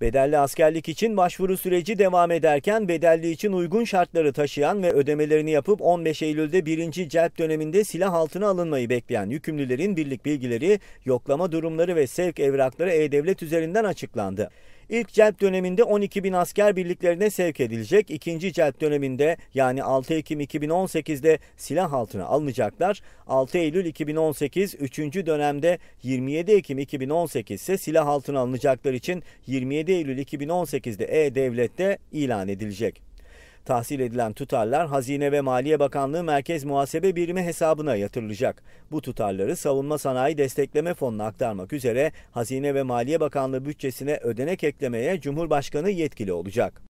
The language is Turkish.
Bedelli askerlik için başvuru süreci devam ederken bedelli için uygun şartları taşıyan ve ödemelerini yapıp 15 Eylül'de 1. celp döneminde silah altına alınmayı bekleyen yükümlülerin birlik bilgileri, yoklama durumları ve sevk evrakları E-Devlet üzerinden açıklandı. İlk celp döneminde 12 bin asker birliklerine sevk edilecek. İkinci celp döneminde yani 6 Ekim 2018'de silah altına alınacaklar. 6 Eylül 2018 3. dönemde 27 Ekim 2018 ise silah altına alınacaklar için 27 Eylül 2018'de E-Devlet'te ilan edilecek. Tahsil edilen tutarlar Hazine ve Maliye Bakanlığı Merkez Muhasebe Birimi hesabına yatırılacak. Bu tutarları Savunma Sanayi Destekleme Fonu'na aktarmak üzere Hazine ve Maliye Bakanlığı bütçesine ödenek eklemeye Cumhurbaşkanı yetkili olacak.